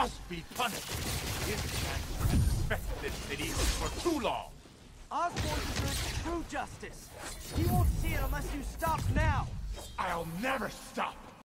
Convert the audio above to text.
must be punished. This man has respect this city for too long. Osborn deserves true justice. He won't see it unless you stop now. I'll never stop.